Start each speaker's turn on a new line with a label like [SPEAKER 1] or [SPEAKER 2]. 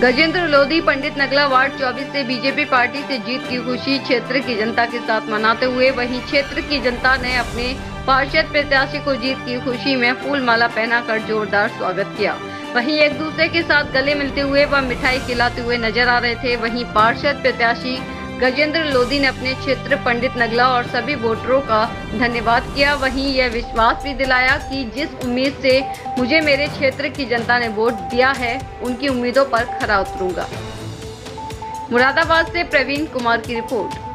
[SPEAKER 1] Gajendra Lodhi, Pandit Nagla ward 24 से BJP party से जीत की खुशी क्षेत्र की जनता के साथ मनाते हुए वहीं क्षेत्र की जनता ने अपने पार्षद प्रत्याशी को जीत की खुशी में फूल माला पहनाकर जोरदार स्वागत किया। वहीं एक दूसरे के साथ गले मिलते हुए व मिठाई खिलाते हुए नज़र आ रहे थे। वहीं पार्षद प्रत्याशी गजेंद्र लोधी ने अपने क्षेत्र, पंडित नगला और सभी वोटरों का धन्यवाद किया। वहीं यह विश्वास भी दिलाया कि जिस उम्मीद से मुझे मेरे क्षेत्र की जनता ने वोट दिया है, उनकी उम्मीदों पर खरा उतरूँगा। मुरादाबाद से प्रवीण कुमार की रिपोर्ट।